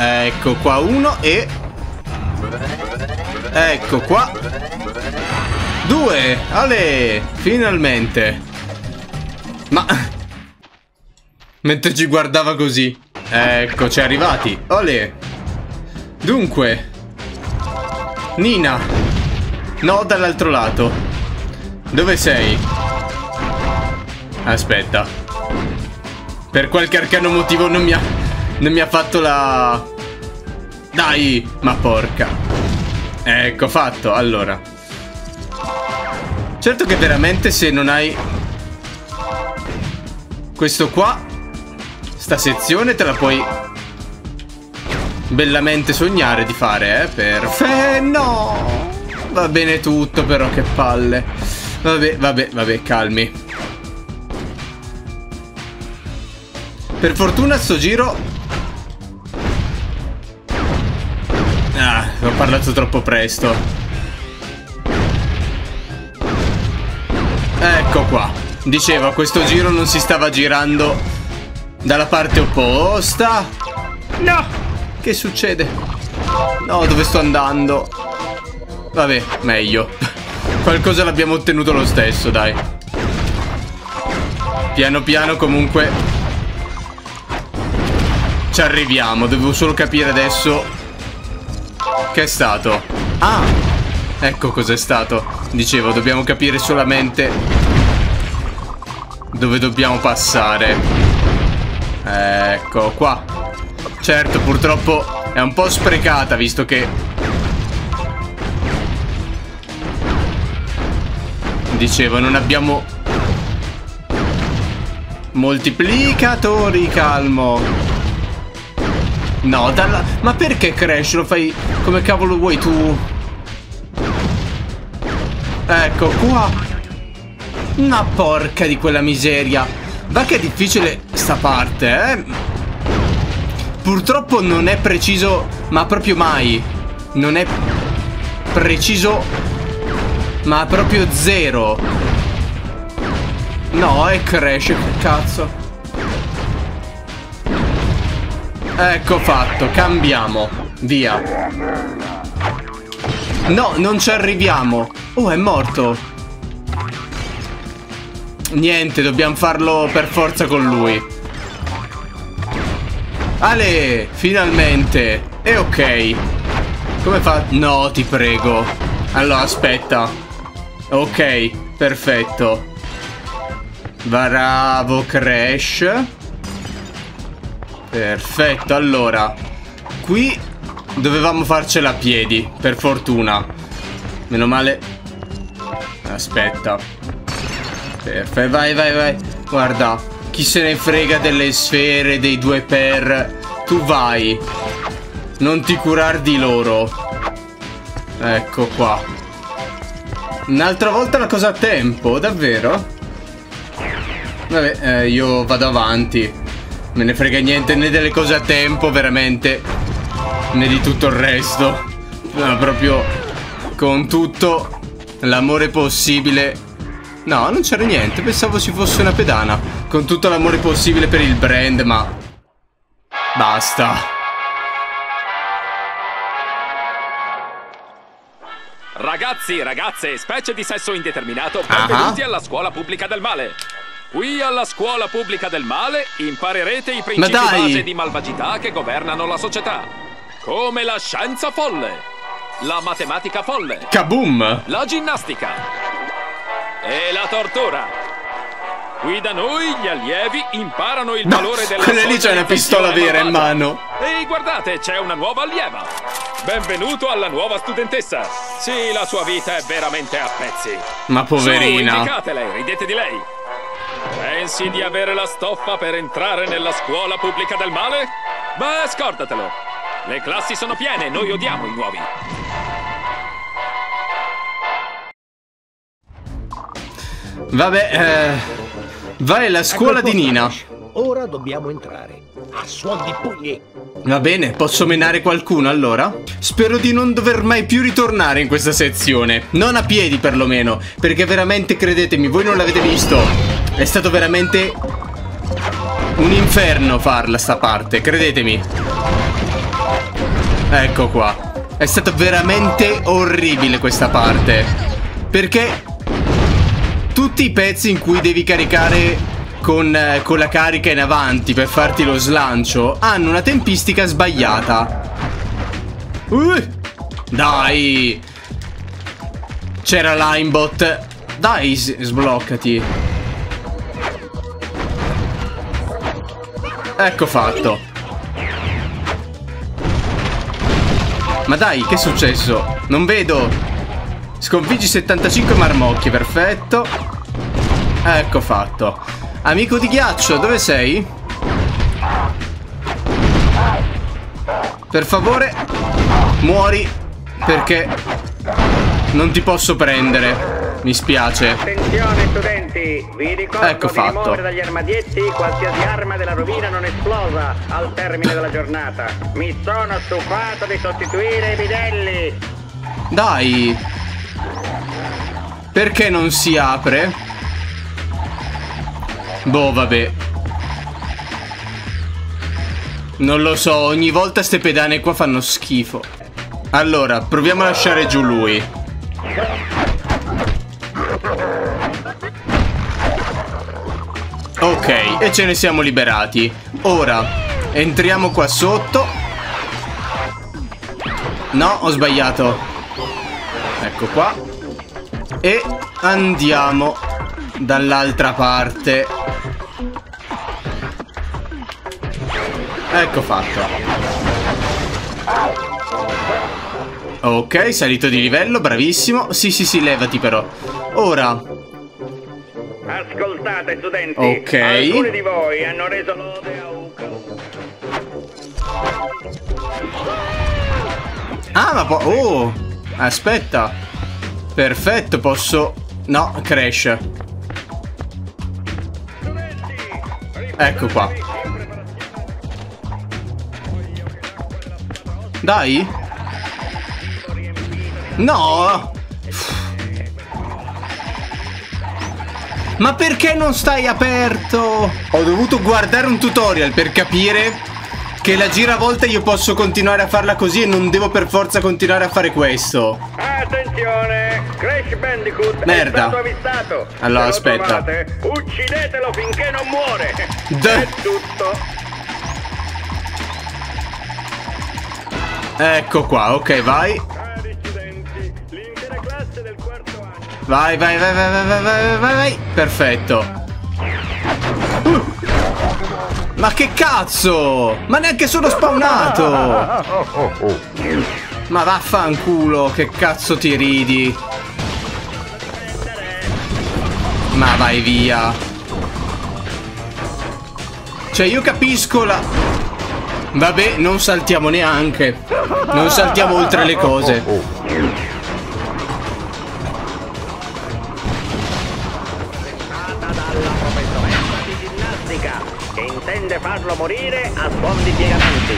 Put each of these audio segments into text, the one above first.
Ecco qua uno e... Ecco qua. Due. Ale. Finalmente. Ma... Mentre ci guardava così. Eccoci arrivati. Ole. Dunque. Nina. No, dall'altro lato. Dove sei? Aspetta. Per qualche arcano motivo non mi ha... Non mi ha fatto la... Dai! Ma porca. Ecco, fatto. Allora. Certo che veramente se non hai... Questo qua sta sezione te la puoi bellamente sognare di fare, eh? Perfetto, no! Va bene tutto, però che palle. Vabbè, vabbè, vabbè, calmi. Per fortuna sto giro... Ho parlato troppo presto. Ecco qua. Dicevo, a questo giro non si stava girando dalla parte opposta. No! Che succede? No, dove sto andando? Vabbè, meglio. Qualcosa l'abbiamo ottenuto lo stesso, dai. Piano piano comunque ci arriviamo. Devo solo capire adesso che è stato. Ah! Ecco cos'è stato. Dicevo, dobbiamo capire solamente dove dobbiamo passare. Ecco qua Certo purtroppo è un po' sprecata visto che Dicevo non abbiamo Moltiplicatori calmo No dalla Ma perché Crash lo fai come cavolo vuoi tu Ecco qua Una porca di quella miseria Va che è difficile sta parte, eh? Purtroppo non è preciso, ma proprio mai. Non è preciso, ma proprio zero. No, è crash, cazzo. Ecco fatto, cambiamo. Via. No, non ci arriviamo. Oh, è morto. Niente, dobbiamo farlo per forza con lui. Ale, finalmente. E ok. Come fa? No, ti prego. Allora, aspetta. Ok, perfetto. Bravo, Crash. Perfetto, allora. Qui dovevamo farcela a piedi, per fortuna. Meno male. Aspetta. Perfetto, vai, vai, vai. Guarda, chi se ne frega delle sfere, dei due per... Tu vai. Non ti curar di loro. Ecco qua. Un'altra volta la cosa a tempo, davvero? Vabbè, eh, io vado avanti. Me ne frega niente né delle cose a tempo, veramente. Né di tutto il resto. No, proprio con tutto l'amore possibile No, non c'era niente, pensavo ci fosse una pedana. Con tutto l'amore possibile per il brand, ma... Basta. Ragazzi, ragazze, specie di sesso indeterminato, benvenuti uh -huh. alla scuola pubblica del male. Qui alla scuola pubblica del male imparerete i principi base di malvagità che governano la società. Come la scienza folle, la matematica folle, Kaboom! la ginnastica, e la tortura. Qui da noi gli allievi imparano il no, valore della quella lì c'è una pistola vera in mano. Ehi, guardate, c'è una nuova allieva. Benvenuto alla nuova studentessa. Sì, la sua vita è veramente a pezzi. Ma poverina. Su, ridete di lei. Pensi di avere la stoffa per entrare nella scuola pubblica del male? Beh, scordatelo. Le classi sono piene, noi odiamo i nuovi. Vabbè, eh, vai alla scuola di Nina. Ora dobbiamo entrare. A suon di pugni. Va bene, posso menare qualcuno allora? Spero di non dover mai più ritornare in questa sezione. Non a piedi perlomeno, perché veramente credetemi, voi non l'avete visto. È stato veramente un inferno farla sta parte, credetemi. Ecco qua. È stata veramente orribile questa parte. Perché tutti i pezzi in cui devi caricare con, eh, con, la carica in avanti per farti lo slancio hanno una tempistica sbagliata. Uh, dai! C'era l'aimbot. Dai, sbloccati. Ecco fatto. Ma dai, che è successo? Non vedo. Sconfiggi 75 marmocchie, perfetto. Ecco fatto. Amico di ghiaccio, dove sei? Per favore, muori, perché non ti posso prendere. Mi spiace. Attenzione studenti, vi ricordo ecco di fatto. rimuovere dagli armadietti qualsiasi arma della rovina non esplosa al termine della giornata. Mi sono stufato di sostituire i bidelli. Dai. Perché non si apre? Boh, vabbè. Non lo so, ogni volta ste pedane qua fanno schifo. Allora, proviamo a lasciare giù lui. Ok, e ce ne siamo liberati. Ora, entriamo qua sotto. No, ho sbagliato. Ecco qua. E andiamo dall'altra parte. Ecco fatto. Ok, salito di livello, bravissimo. Sì, sì, sì, levati però. Ora. Ascoltate, studenti. Ok. Alcuni di voi hanno reso lode a Uka. Ah, ma poi... Oh, aspetta. Perfetto, posso... No, crash. Ecco qua. Dai. No! Ma perché non stai aperto? Ho dovuto guardare un tutorial per capire che la giravolta io posso continuare a farla così e non devo per forza continuare a fare questo. Attenzione! Crash Bandicoot Merda. è stato avvistato. Allora, aspetta. Trovate, uccidetelo finché non muore. D è tutto. Ecco qua, ok, vai. Vai, vai, vai, vai, vai, vai, vai, vai. Perfetto. Uh. Ma che cazzo? Ma neanche sono spawnato. Ma vaffanculo, che cazzo ti ridi? Ma vai via. Cioè, io capisco la... Vabbè, non saltiamo neanche. Non saltiamo oltre le cose. Oh. Intende farlo morire a suon di piegamenti.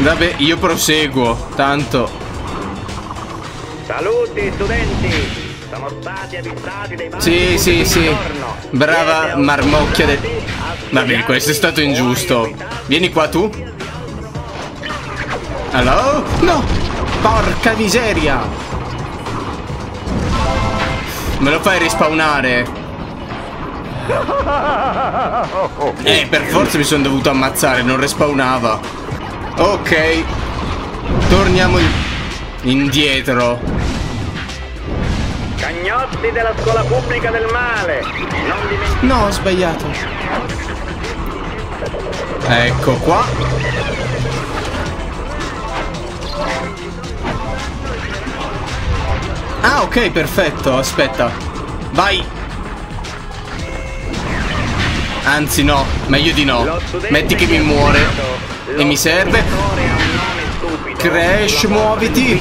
Vabbè, io proseguo, tanto. Saluti studenti! Sono stati avvisati dei Sì, sì, sì. Brava marmocchia del... Vabbè, questo è stato ingiusto. Vieni qua tu. Hello? No! Porca miseria! Me lo fai rispawnare? Eh, per forza mi sono dovuto ammazzare, non respawnava. Ok. Torniamo indietro. Cagnotti della scuola pubblica del male. No, ho sbagliato. Ecco qua. Ah, ok, perfetto. Aspetta. Vai. Anzi no, meglio di no. Metti che mi muore. E mi serve. Crash, muoviti.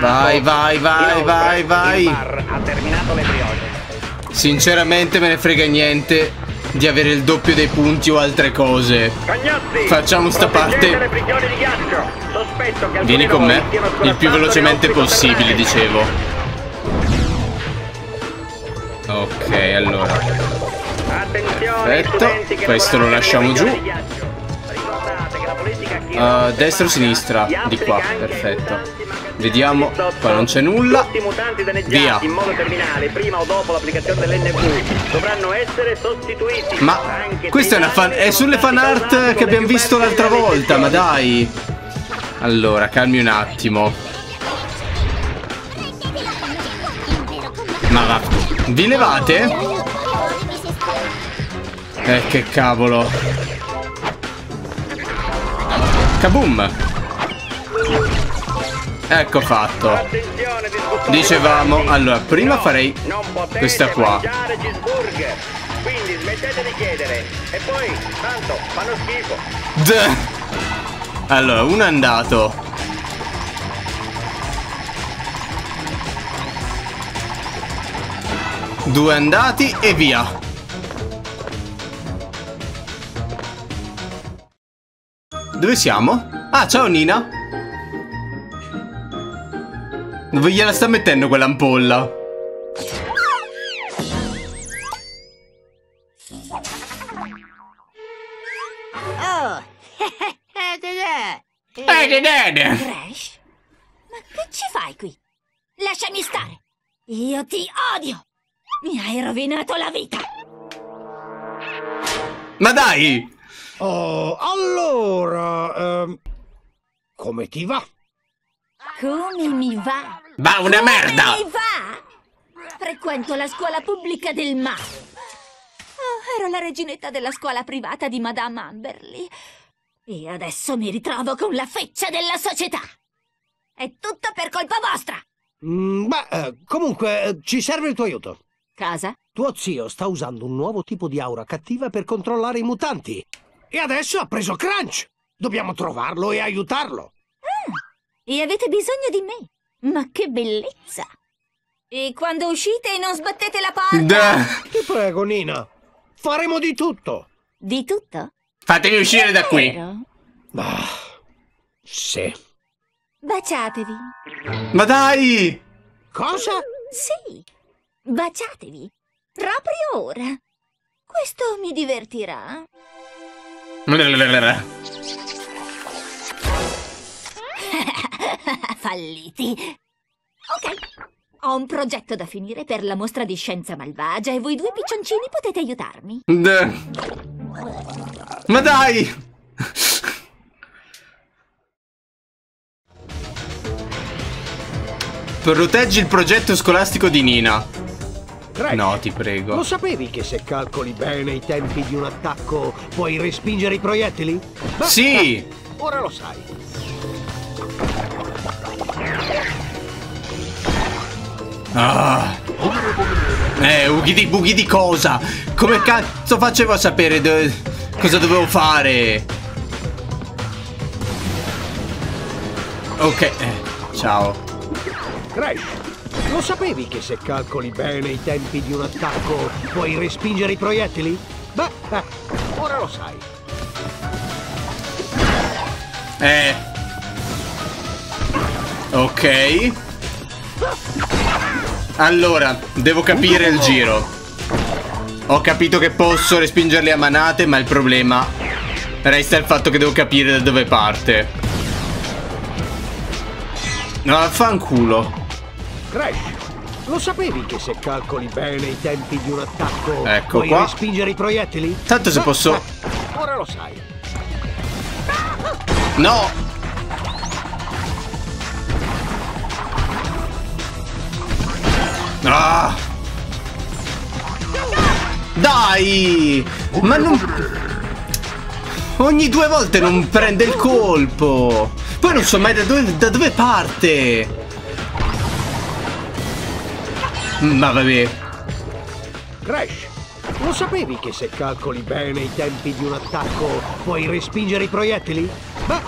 Vai, vai, vai, vai, vai. Sinceramente me ne frega niente di avere il doppio dei punti o altre cose. Facciamo sta parte. Vieni con me. Il più velocemente possibile, dicevo. Ok, allora. Perfetto, questo lo lasciamo giù. Uh, destra o sinistra? Di qua, perfetto. Vediamo, qua non c'è nulla. Via. Ma questa è una fan. È sulle fan art che abbiamo visto l'altra volta, ma dai. Allora, calmi un attimo. Ma va. Vi levate? Eh, che cavolo. Kaboom! Ecco fatto. Dicevamo, allora, prima farei questa qua. Quindi smettete di chiedere. E poi, tanto, fanno schifo. Allora, uno è andato. Due andati e via. Dove siamo? Ah, ciao Nina. Dove gliela sta mettendo quell'ampolla? Oh! Eh, Crash? Ma che ci fai qui? Lasciami stare! Io ti odio! Mi hai rovinato la vita! Ma dai! Oh, allora... Um, come ti va? Come mi va? Va una Come merda! mi va? Frequento la scuola pubblica del mare. Oh, ero la reginetta della scuola privata di Madame Amberley. E adesso mi ritrovo con la feccia della società. È tutto per colpa vostra. Mm, beh, eh, comunque, eh, ci serve il tuo aiuto. Cosa? Tuo zio sta usando un nuovo tipo di aura cattiva per controllare i mutanti. E adesso ha preso Crunch. Dobbiamo trovarlo e aiutarlo. E avete bisogno di me. Ma che bellezza! E quando uscite non sbattete la porta? Da. Ti prego, Nina. Faremo di tutto. Di tutto? Fatemi uscire da qui. Vero? Ah, sì. Baciatevi. Ma dai! Cosa? Sì, baciatevi. Proprio ora. Questo mi divertirà. Falliti. Ok. Ho un progetto da finire per la mostra di scienza malvagia e voi due piccioncini potete aiutarmi. Da. Ma dai! Proteggi il progetto scolastico di Nina. Crash, No, ti prego. Lo sapevi che se calcoli bene i tempi di un attacco puoi respingere i proiettili? Beh, Sì! ora lo sai. Ah. Eh, ughi di bughi di cosa? Come cazzo facevo a sapere do- cosa dovevo fare? Ok, eh, ciao. Crash, lo sapevi che se calcoli bene i tempi di un attacco puoi respingere i proiettili? Beh, eh, ora lo sai. Eh. Ok. Allora, devo capire il giro. Ho capito che posso respingerli a manate, ma il problema resta il fatto che devo capire da dove parte. No, fanculo. Crash, lo sapevi che se calcoli bene i tempi di un attacco Ecco puoi qua. respingere i proiettili? Tanto se Beh, posso- eh, ora lo sai. No! Ah! Dai! Ma non... Ogni due volte non prende il colpo! Poi non so mai da dove, da dove parte! Ma vabbè. Crash, lo sapevi che se calcoli bene i tempi di un attacco puoi respingere i proiettili? Eh,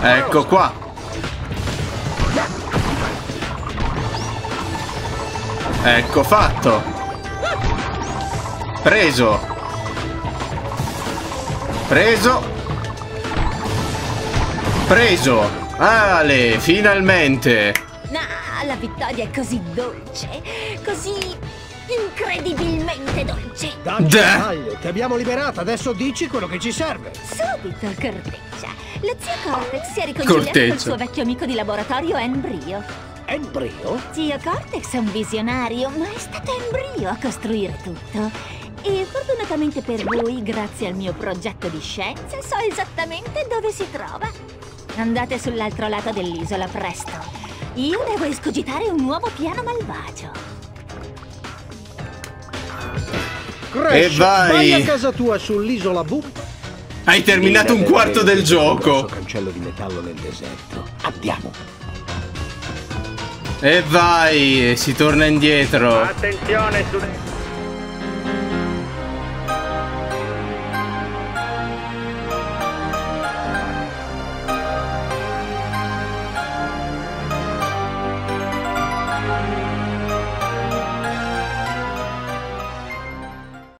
ora Ecco qua. Ecco fatto. Preso. Preso. Preso. Ale, finalmente. Vittoria è così dolce, così incredibilmente dolce. Dai, ti abbiamo liberata, adesso dici quello che ci serve. Subito, corteccia. Lo zio Cortex si è riconciliato col suo vecchio amico di laboratorio Embrio. Embrio? Zio Cortex è un visionario, ma è stato Embrio a costruire tutto. E fortunatamente per voi, grazie al mio progetto di scienze, so esattamente dove si trova. Andate sull'altro lato dell'isola, presto. Io devo escogitare un nuovo piano malvagio. Crash, e vai. vai a casa tua sull'isola Boom. Hai terminato un quarto del gioco. cancello di metallo nel deserto. Andiamo. E vai, si torna indietro. Attenzione, studenti.